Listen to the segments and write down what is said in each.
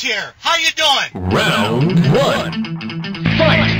here. How you doing? Round one. Fight!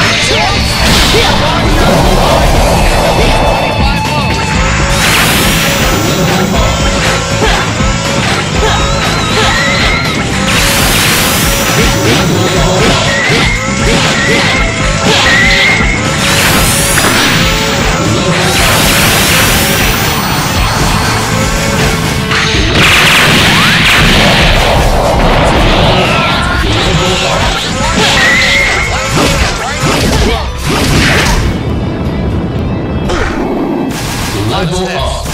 多好。